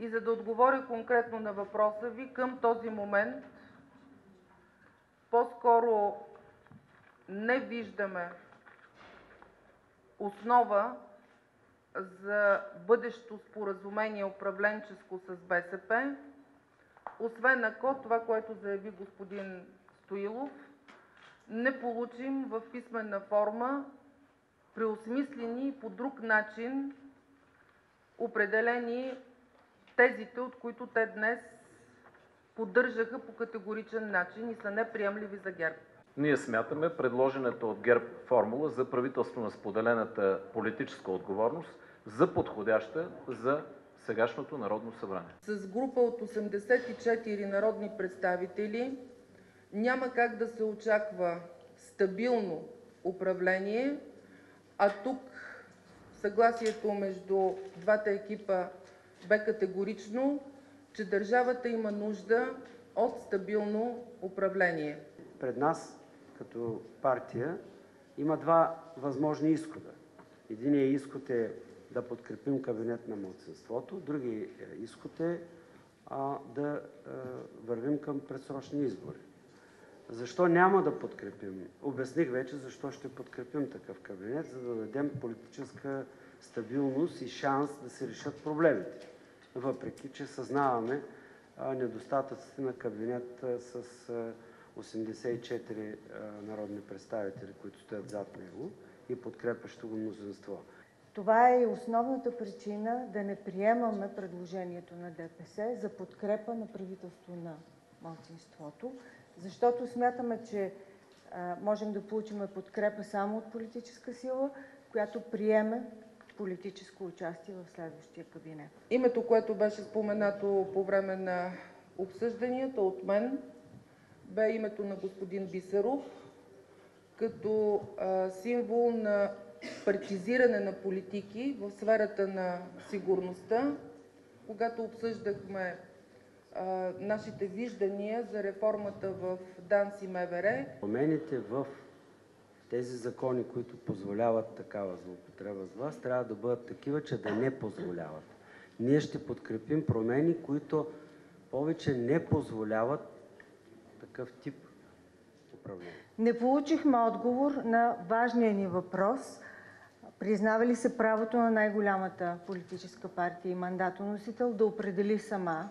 S11: И за да отговоря конкретно на въпроса Ви, към този момент по-скоро не виждаме основа за бъдещо споразумение управленческо с БСП, освен ако това, което заяви господин Стоилов, не получим в писмена форма преосмислени по друг начин определени тезите, от които те днес поддържаха по категоричен начин и са неприемливи за ГЕРБ.
S12: Ние смятаме предложената от ГЕРБ формула за правителство на споделената политическа отговорност за подходяща за сегашното Народно събрание.
S11: С група от 84 народни представители няма как да се очаква стабилно управление, а тук съгласието между двата екипа бе категорично, че държавата има нужда от стабилно управление.
S13: Пред нас като партия има два възможни изхода. Единият изход е да подкрепим кабинет на младсинството, другият изход е а, да а, вървим към предсрочни избори. Защо няма да подкрепим? Обясних вече защо ще подкрепим такъв кабинет, за да дадем политическа стабилност и шанс да се решат проблемите въпреки че съзнаваме недостатъците на кабинет с 84 народни представители, които стоят зад него и подкрепящо го мнозинство.
S14: Това е и основната причина да не приемаме предложението на ДПС за подкрепа на правителство на малцинството, защото смятаме, че можем да получим подкрепа само от политическа сила, която приеме политическо участие в следващия кабинет.
S11: Името, което беше споменато по време на обсъжданията от мен, бе името на господин Бисеров като а, символ на прецизиране на политики в сферата на сигурността, когато обсъждахме а, нашите виждания за реформата в ДАНС и МВР.
S13: Промените в тези закони, които позволяват такава злоупотреба с власт, трябва да бъдат такива, че да не позволяват. Ние ще подкрепим промени, които повече не позволяват такъв тип управление.
S14: Не получихме отговор на важния ни въпрос. Признава ли се правото на най-голямата политическа партия и мандатоносител да определи сама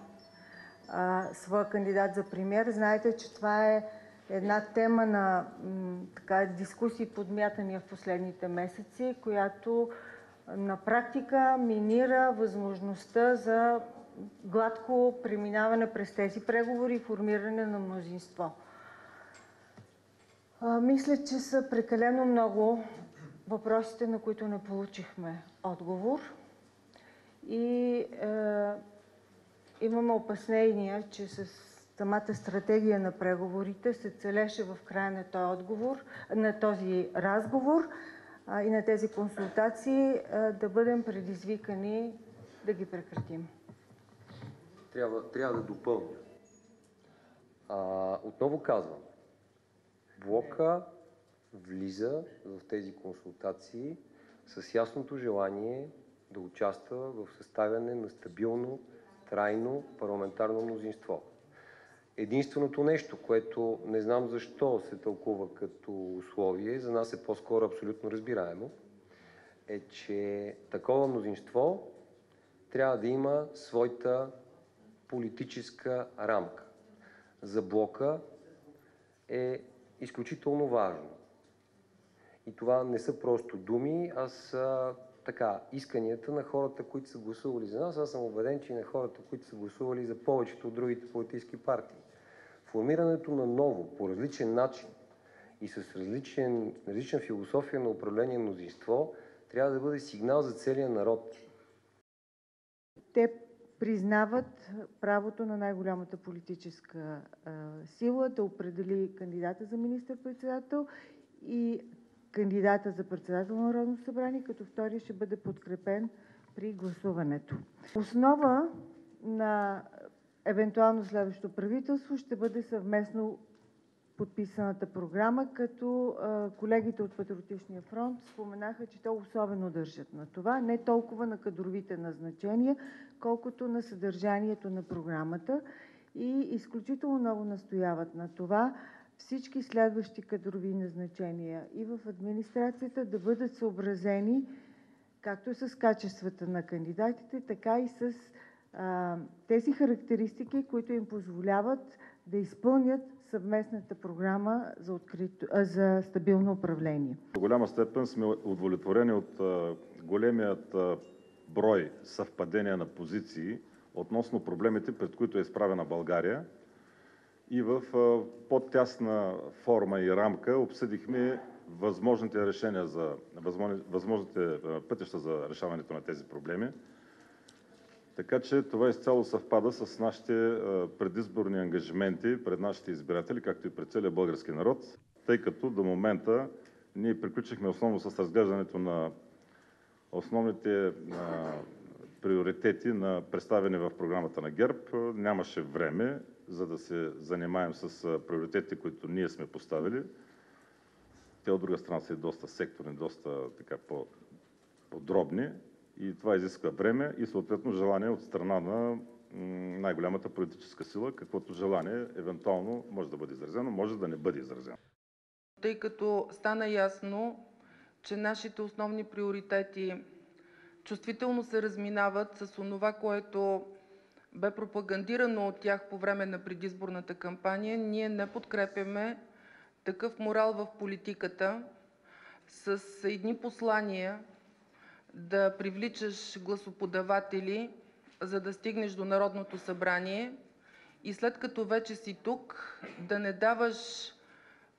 S14: а, своя кандидат за премьер? Знаете, че това е една тема на така, дискусии, подмятания в последните месеци, която на практика минира възможността за гладко преминаване през тези преговори и формиране на мнозинство. А, мисля, че са прекалено много въпросите, на които не получихме отговор. И е, имаме опаснения, че с самата стратегия на преговорите се целеше в края на този отговор, на този разговор и на тези консултации да бъдем предизвикани да ги прекратим.
S15: Трябва, трябва да допълня. А, отново казвам, блока влиза в тези консултации с ясното желание да участва в съставяне на стабилно, трайно парламентарно мнозинство. Единственото нещо, което не знам защо се тълкува като условие, за нас е по-скоро абсолютно разбираемо, е, че такова мнозинство трябва да има своята политическа рамка. За блока е изключително важно. И това не са просто думи, а са така, исканията на хората, които са гласували за нас. Аз съм убеден, че и на хората, които са гласували за повечето от другите политически партии. Формирането на ново, по различен начин и с различен, различна философия на управление мнозинство, трябва да бъде сигнал за целия народ.
S14: Те признават правото на най-голямата политическа а, сила да определи кандидата за министър-председател и кандидата за председател на Народното събрание, като втория ще бъде подкрепен при гласуването. Основа на евентуално следващото правителство ще бъде съвместно подписаната програма, като колегите от Патриотичния фронт споменаха, че те особено държат на това, не толкова на кадровите назначения, колкото на съдържанието на програмата. И изключително много настояват на това всички следващи кадрови назначения и в администрацията да бъдат съобразени както с качествата на кандидатите, така и с тези характеристики, които им позволяват да изпълнят съвместната програма за, открито, за стабилно управление.
S16: До голяма степен сме удовлетворени от големият брой съвпадения на позиции относно проблемите, пред които е изправена България. И в по-тясна форма и рамка обсъдихме възможните решения за възможните пътища за решаването на тези проблеми. Така че това изцяло съвпада с нашите предизборни ангажименти пред нашите избиратели, както и пред целия български народ, тъй като до момента ние приключихме основно с разглеждането на основните приоритети на представени в програмата на ГЕРБ. Нямаше време, за да се занимаем с приоритетите, които ние сме поставили. Те от друга страна са и доста секторни, доста така по-подробни и това изисква време и съответно желание от страна на най-голямата политическа сила, каквото желание евентуално може да бъде изразено, може да не бъде изразено.
S11: Тъй като стана ясно, че нашите основни приоритети чувствително се разминават с онова, което бе пропагандирано от тях по време на предизборната кампания, ние не подкрепяме такъв морал в политиката с едни послания да привличаш гласоподаватели, за да стигнеш до Народното събрание и след като вече си тук, да не даваш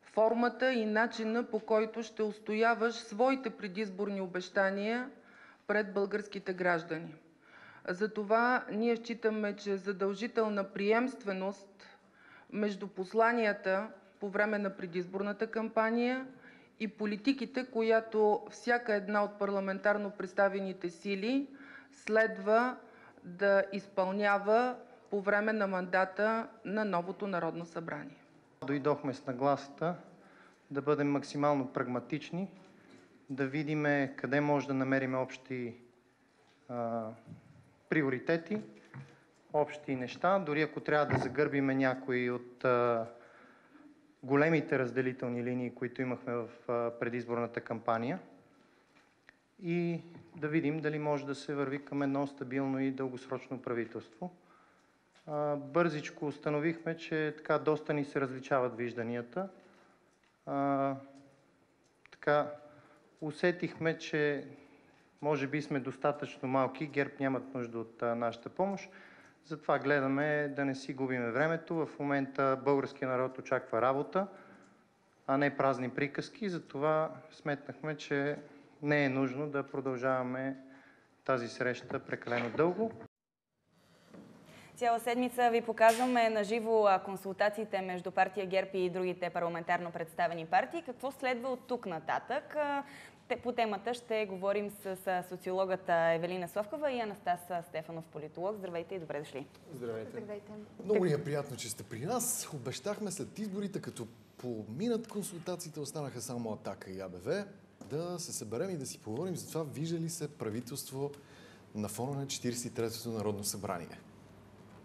S11: формата и начина, по който ще устояваш своите предизборни обещания пред българските граждани. Затова ние считаме, че задължителна приемственост между посланията по време на предизборната кампания и политиките, която всяка една от парламентарно представените сили следва да изпълнява по време на мандата на новото Народно събрание.
S17: Дойдохме с нагласата да бъдем максимално прагматични, да видим къде може да намерим общи а, приоритети, общи неща, дори ако трябва да загърбим някои от а, големите разделителни линии, които имахме в предизборната кампания и да видим дали може да се върви към едно стабилно и дългосрочно правителство. бързичко установихме, че така доста ни се различават вижданията. Така, усетихме, че може би сме достатъчно малки, ГЕРБ нямат нужда от нашата помощ. Затова гледаме да не си губиме времето. В момента българския народ очаква работа, а не празни приказки. Затова сметнахме, че не е нужно да продължаваме тази среща прекалено дълго.
S1: Цяла седмица ви показваме на живо консултациите между партия ГЕРБ и другите парламентарно представени партии. Какво следва от тук нататък? По темата ще говорим с социологата Евелина Совкова и Анастас Стефанов, политолог. Здравейте и добре дошли.
S4: Здравейте. Здравейте. Много ни е приятно, че сте при нас. Обещахме след изборите, като поминат консултациите, останаха само Атака и АБВ, да се съберем и да си поговорим за това, вижда ли се правителство на фона на 43-то Народно събрание.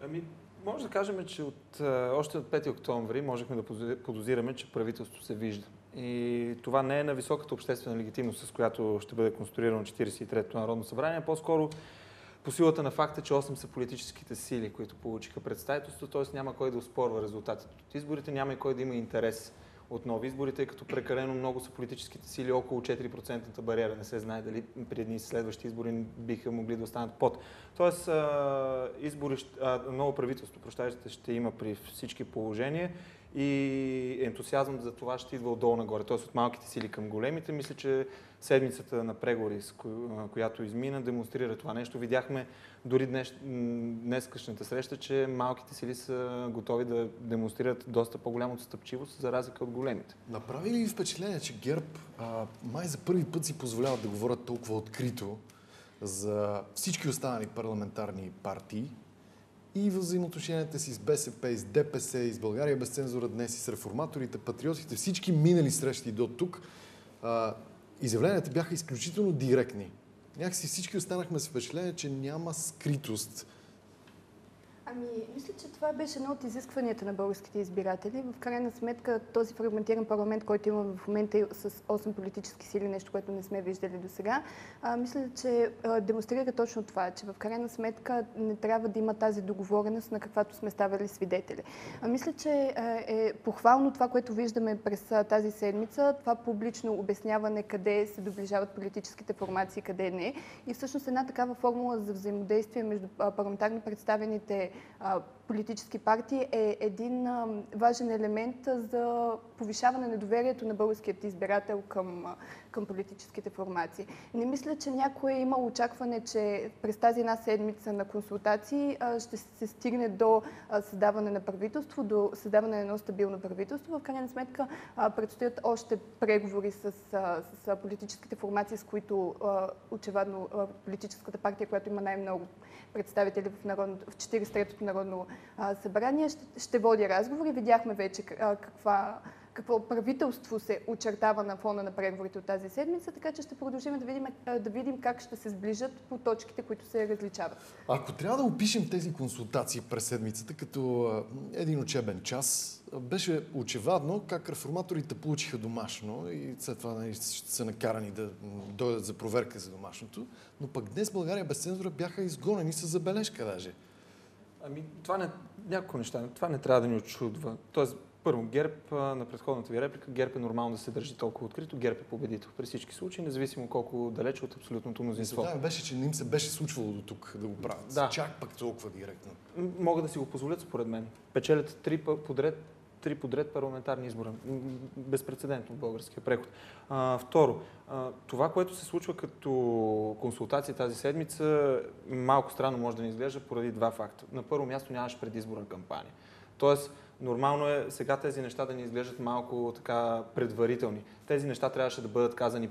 S18: Ами, може да кажем, че от, още от 5 октомври можехме да подозираме, че правителство се вижда. И това не е на високата обществена легитимност, с която ще бъде конструирано 43-то Народно събрание, по-скоро по силата на факта, че 8 са политическите сили, които получиха представителство, т.е. няма кой да успорва резултатите от изборите, няма и кой да има интерес от нови избори, тъй като прекалено много са политическите сили, около 4% бариера. Не се знае дали при едни следващи избори биха могли да останат под. Тоест, избори, ново правителство, прощайте, ще има при всички положения и ентусиазъм за това ще идва отдолу нагоре, т.е. от малките сили към големите. Мисля, че седмицата на преговори, която измина, демонстрира това нещо. Видяхме дори днес, днескашната среща, че малките сили са готови да демонстрират доста по-голяма отстъпчивост, за разлика от големите.
S4: Направи ли впечатление, че ГЕРБ а, май за първи път си позволяват да говорят толкова открито за всички останали парламентарни партии, и взаимоотношенията си с БСП, с ДПС, и с България без цензура днес, и с реформаторите, патриотите, всички минали срещи до тук, изявленията бяха изключително директни. Някакси всички останахме с впечатление, че няма скритост
S19: Ами, мисля, че това беше едно от изискванията на българските избиратели. В крайна сметка този фрагментиран парламент, който имаме в момента с 8 политически сили, нещо, което не сме виждали до сега, мисля, че демонстрира точно това, че в крайна сметка не трябва да има тази договореност, на каквато сме ставали свидетели. А, мисля, че е похвално това, което виждаме през тази седмица, това публично обясняване къде се доближават политическите формации, къде не. И всъщност една такава формула за взаимодействие между парламентарно представените uh, политически партии е един важен елемент за повишаване на доверието на българският избирател към, към политическите формации. Не мисля, че някой е имал очакване, че през тази една седмица на консултации ще се стигне до създаване на правителство, до създаване на едно стабилно правителство. В крайна сметка предстоят още преговори с, с политическите формации, с които очевидно политическата партия, която има най-много представители в, народно, в 43-то Народно събрание, ще, ще води разговори. Видяхме вече каква какво правителство се очертава на фона на преговорите от тази седмица, така че ще продължим да видим, да видим как ще се сближат по точките, които се различават.
S4: Ако трябва да опишем тези консултации през седмицата като един учебен час, беше очевадно как реформаторите получиха домашно и след това нали, ще са накарани да дойдат за проверка за домашното, но пък днес България без цензура бяха изгонени с забележка даже.
S18: Ами, това не, няколко неща, това не трябва да ни очудва. Тоест, първо, ГЕРБ на предходната ви реплика, ГЕРБ е нормално да се държи толкова открито, ГЕРБ е победител при всички случаи, независимо колко далече от абсолютното мнозинство.
S4: Да, беше, че не им се беше случвало до тук да го правят. Да. Чак пък толкова директно.
S18: Могат да си го позволят, според мен. Печелят три подред три подред парламентарни избора. Безпредседентно в българския преход. А, второ, а, това, което се случва като консултация тази седмица, малко странно може да ни изглежда поради два факта. На първо място нямаш предизборна кампания. Тоест, Нормално е сега тези неща да ни изглеждат малко така предварителни. Тези неща трябваше да бъдат казани,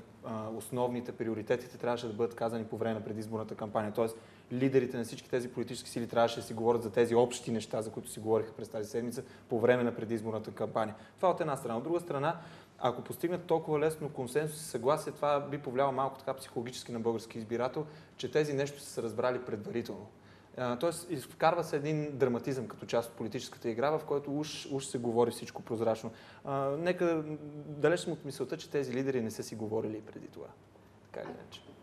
S18: основните приоритетите трябваше да бъдат казани по време на предизборната кампания. Тоест, лидерите на всички тези политически сили трябваше да си говорят за тези общи неща, за които си говориха през тази седмица по време на предизборната кампания. Това от една страна. От друга страна, ако постигнат толкова лесно консенсус и съгласие, това би повлияло малко така психологически на български избирател, че тези нещо са се разбрали предварително. Тоест, изкарва се един драматизъм като част от политическата игра, в който уж, уж се говори всичко прозрачно. А, нека далеч сме от мисълта, че тези лидери не са си говорили и преди това. така или иначе.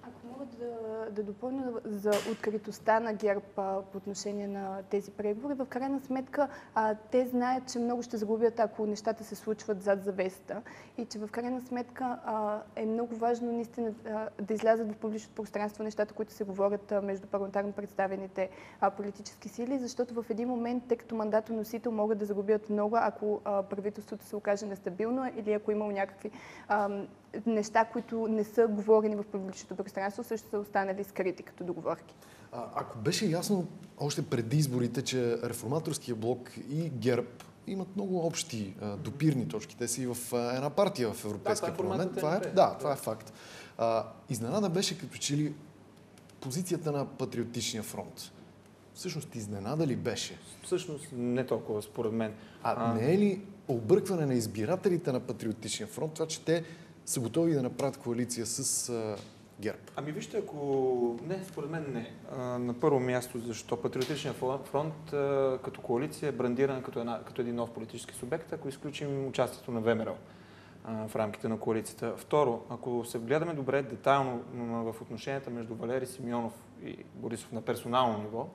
S19: Мога да, да допълня за откритостта на ГЕРБ а, по отношение на тези преговори, в крайна сметка а, те знаят, че много ще загубят, ако нещата се случват зад завесата и че в крайна сметка а, е много важно наистина да излязат в публичното пространство нещата, които се говорят между парламентарно представените политически сили, защото в един момент, тъй като мандатоносител, могат да загубят много, ако правителството се окаже нестабилно или ако има някакви а, неща, които не са говорени в публичното пространство, също са останали скрити като договорки.
S4: А, ако беше ясно още преди изборите, че реформаторския блок и ГЕРБ имат много общи а, допирни точки. Те си в а, една партия в Европейския
S18: Да, е
S4: парламент. Това е,
S18: НП.
S4: да, това е факт. А, изненада беше като че ли позицията на Патриотичния фронт. Всъщност изненада ли беше?
S18: Всъщност не толкова, според мен.
S4: А, не е ли объркване на избирателите на Патриотичния фронт, това, че те са готови да направят коалиция с а, ГЕРБ?
S18: Ами вижте, ако... Не, според мен не. А, на първо място, защо Патриотичния фло- фронт а, като коалиция е брандиран като, една, като един нов политически субект, ако изключим участието на ВМРО в рамките на коалицията. Второ, ако се вгледаме добре детайлно в отношенията между Валери Симеонов и Борисов на персонално ниво,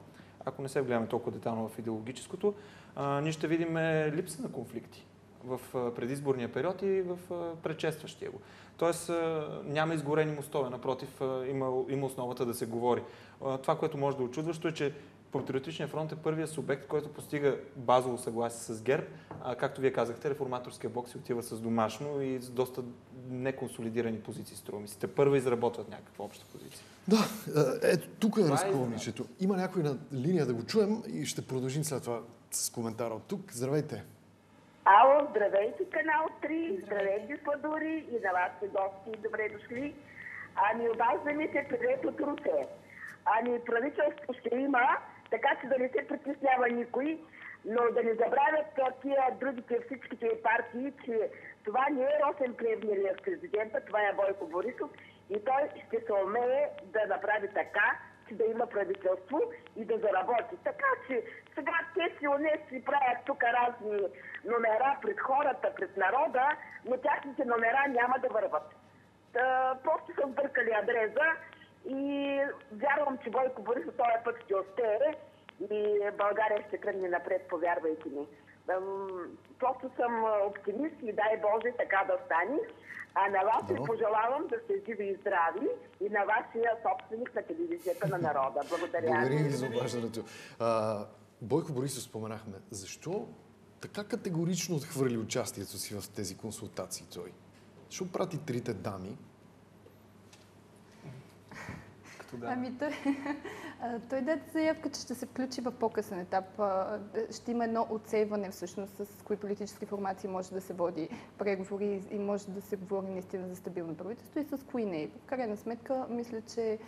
S18: ако не се вгледаме толкова детайлно в идеологическото, ние ще видим липса на конфликти в предизборния период и в предшестващия го. Тоест няма изгорени мостове, напротив има, има основата да се говори. Това, което може да е очудващо е, че Патриотичният фронт е първият субект, който постига базово съгласие с ГЕРБ. А, както вие казахте, реформаторския блок си отива с домашно и с доста неконсолидирани позиции, струва ми се. Те първо изработват някаква обща позиция.
S4: Да, ето тук е
S18: е
S4: разковничето. Има някой на линия да го чуем и ще продължим след това с коментара от тук. Здравейте!
S20: Ало, здравейте, канал 3, здравейте, Сладури и на вашите гости, добре дошли. Ами, обаждаме се от Русе. Ами, правителство ще има, така че да не се притеснява никой, но да не забравят тия другите всичките партии, че това не е Росен Плевнелиев президента, това е Бойко Борисов и той ще се умее да направи така, да има правителство и да заработи. Така че сега те си уне си правят тук разни номера пред хората, пред народа, но тяхните номера няма да върват. Та, просто са сбъркали адреза и вярвам, че Бойко Борисов този път ще успее и България ще тръгне напред, повярвайте ми. Просто съм оптимист и дай Боже така да стане. А на вас ви пожелавам да сте живи и здрави и на вашия собственик на телевизията на народа. Благодаря.
S4: Благодарим ви за обаждането. Бойко Борисов споменахме. Защо така категорично отхвърли участието си в тези консултации той? Защо прати трите дами?
S18: Като
S19: Ами той, той даде заявка, че ще се включи в по-късен етап. Ще има едно отсейване всъщност с кои политически формации може да се води преговори и може да се говори наистина за стабилно правителство и с кои не. В крайна сметка, мисля, че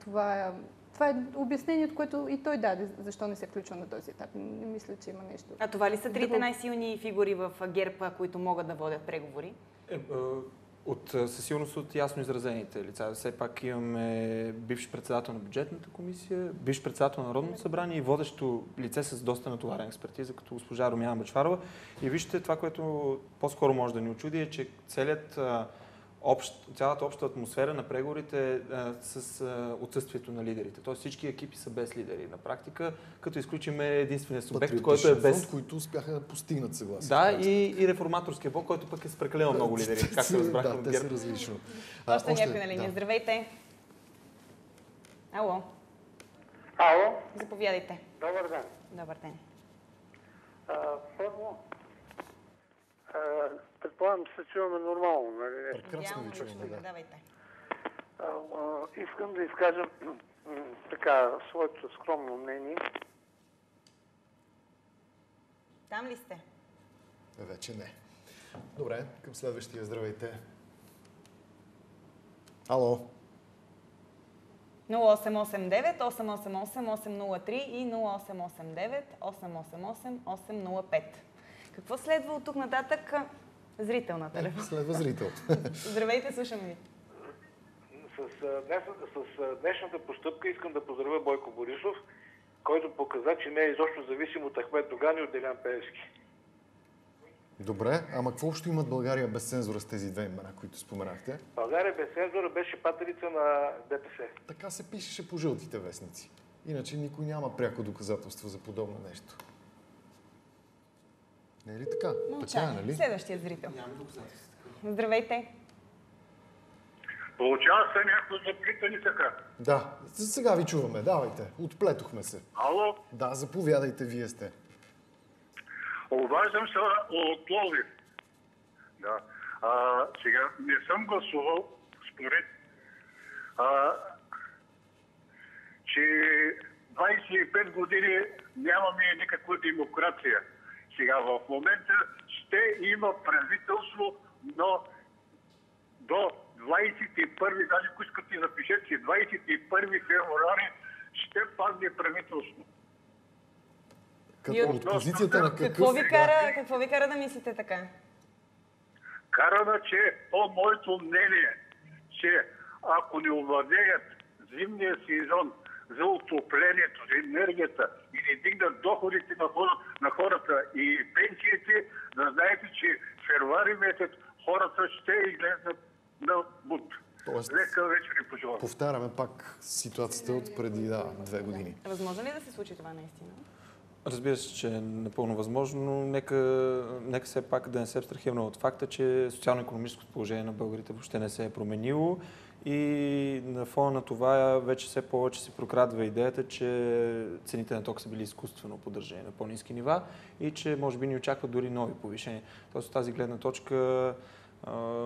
S19: това е това е обяснението, което и той даде, защо не се включва на този етап. Не мисля, че има нещо.
S1: А това ли са трите най-силни фигури в ГЕРБ, които могат да водят преговори?
S18: Е, от, със сигурност от ясно изразените лица. Все пак имаме бивш председател на бюджетната комисия, бивш председател на Народното събрание и водещо лице с доста натоварена експертиза, като госпожа Румяна Бачварова. И вижте, това, което по-скоро може да ни очуди е, че целият, а, общ, цялата обща атмосфера на преговорите е а, с а, отсъствието на лидерите. Тоест всички екипи са без лидери на практика, като изключим единствения субект, който е без...
S4: фронт, които успяха да постигнат съгласие.
S18: Да, и, и реформаторския блок, който пък е с прекалено много лидери, както разбрахме
S4: да,
S18: от
S4: те
S18: ГЕРБ.
S4: са различно.
S1: Още, някой на линия. Здравейте. Ало,
S21: Ало,
S1: заповядайте.
S21: добър ден.
S1: Добър ден.
S21: А, първо, а, предполагам, се чуваме нормално, нали? не?
S4: Прекрасно ви чуваме, да.
S1: Давайте.
S21: А, а, искам да изкажа така своето скромно мнение.
S1: Там ли сте?
S4: Вече не. Добре, към следващия. Здравейте. Ало.
S1: 0889 888 803 и 0889 888 805. Какво следва от тук нататък? Зрител на телефон.
S4: Следва зрител.
S1: Здравейте, слушаме ви.
S21: С, днес, с днешната постъпка искам да поздравя Бойко Борисов, който показа, че не е изобщо зависим от Ахмед Доган и от Делян Пеевски.
S4: Добре, ама какво общо имат България без цензура с тези две имена, които споменахте?
S21: България без цензура беше патерица на ДПС.
S4: Така се пишеше по жълтите вестници. Иначе никой няма пряко доказателство за подобно нещо. Не е ли така? Така е,
S1: Мълчание.
S4: нали?
S1: Следващия зрител. Здравейте.
S22: Получава се някакво заплитани така.
S4: Да, сега ви чуваме. Давайте. Отплетохме се.
S22: Ало,
S4: Да, заповядайте, вие сте.
S22: обаждам се от Пловдив. Да. А, сега не съм гласувал според а, че 25 години нямаме никаква демокрация. Сега в момента ще има правителство, но до 21, даже ако искате запишете, че 21 февруари ще падне правителство.
S4: Като от позицията на какъв...
S1: Какво ви, кара, какво ви кара да мислите така?
S22: Карана, че по моето мнение, че ако не овладеят зимния сезон за отоплението, за енергията и не дигнат доходите на, хора, на хората и пенсиите, да знаете, че февруари месец хората ще излезнат на бунт.
S4: Тоест-
S22: Лека вечер ви пожелавам.
S4: Повтаряме пак ситуацията от преди да, две години.
S1: Възможно ли е да се случи това наистина?
S18: Разбира се, че е напълно възможно, но нека, нека все пак да не се абстрахираме от факта, че социално-економическото положение на българите въобще не се е променило и на фона на това вече все повече се прокрадва идеята, че цените на ток са били изкуствено поддържани на по-низки нива и че може би ни очакват дори нови повишения. Тоест от тази гледна точка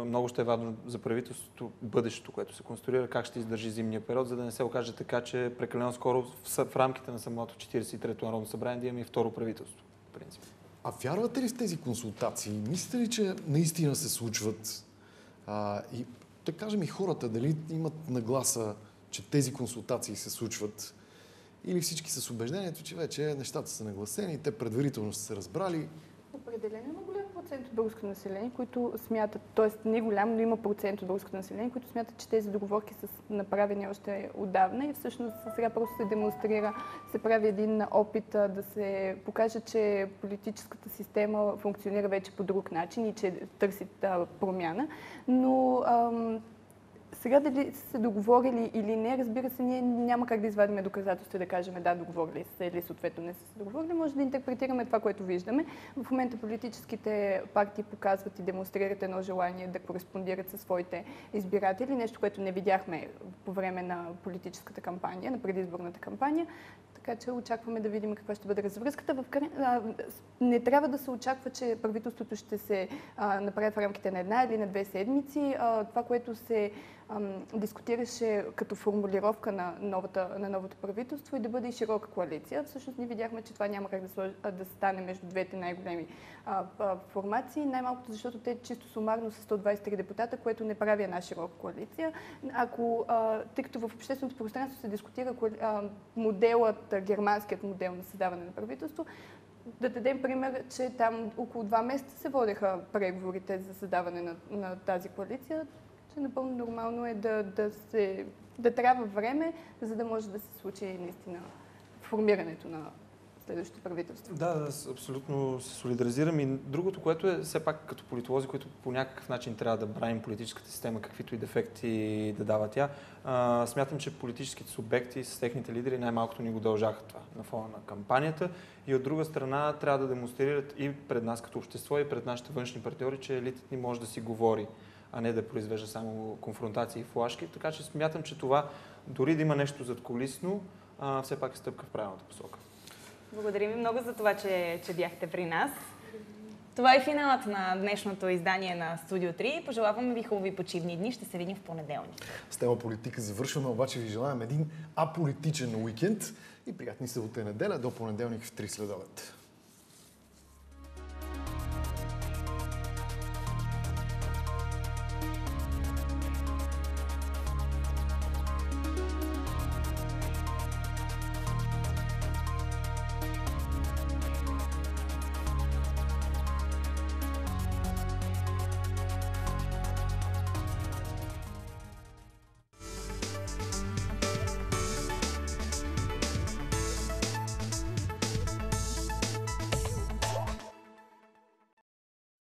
S18: много ще е важно за правителството бъдещето, което се конструира, как ще издържи зимния период, за да не се окаже така, че прекалено скоро в рамките на самото 43-то Народно събрание да имаме и второ правителство. В принцип.
S4: А вярвате ли в тези консултации? Мислите ли, че наистина се случват? А, и да кажем и хората, дали имат нагласа, че тези консултации се случват? Или всички с убеждението, че вече нещата са нагласени, те предварително са се разбрали.
S19: Определено има голям процент от българското население, които смятат, т.е. не голям, но има процент от българското население, които смятат, че тези договорки са направени още отдавна и всъщност сега просто се демонстрира, се прави един опит да се покаже, че политическата система функционира вече по друг начин и че търси а, промяна. Но ам, сега дали са се договорили или не, разбира се, ние няма как да извадим доказателства и да кажем да, договорили са или съответно не са се договорили. Може да интерпретираме това, което виждаме. В момента политическите партии показват и демонстрират едно желание да кореспондират със своите избиратели, нещо, което не видяхме по време на политическата кампания, на предизборната кампания. Така че очакваме да видим каква ще бъде развръзката. В не трябва да се очаква, че правителството ще се направи в рамките на една или на две седмици. Това, което се дискутираше като формулировка на, новата, на новото правителство и да бъде и широка коалиция. Всъщност ние видяхме, че това няма как да, слож... да стане между двете най-големи а, а, формации, най-малкото защото те чисто сумарно са 123 депутата, което не прави една широка коалиция. Ако, а, тъй като в общественото пространство се дискутира а, моделът, германският модел на създаване на правителство, да дадем пример, че там около два месеца се водеха преговорите за създаване на, на тази коалиция, че напълно нормално е да, да, се, да трябва време, за да може да се случи наистина формирането на следващото правителство.
S18: Да, абсолютно се солидаризирам. И другото, което е все пак като политолози, които по някакъв начин трябва да браним политическата система, каквито и дефекти да дава тя, а, смятам, че политическите субекти с техните лидери най-малкото ни го дължаха това на фона на кампанията. И от друга страна трябва да демонстрират и пред нас като общество, и пред нашите външни партньори, че елитът ни може да си говори а не да произвежда само конфронтации и флашки. Така че смятам, че това, дори да има нещо задколисно, а, все пак е стъпка в правилната посока.
S1: Благодарим ви много за това, че, че бяхте при нас. Това е финалът на днешното издание на Студио 3. Пожелаваме ви хубави почивни дни. Ще се видим в понеделник.
S4: С тема политика завършваме, обаче ви желаем един аполитичен уикенд и приятни събота и неделя до понеделник в 3 следобед.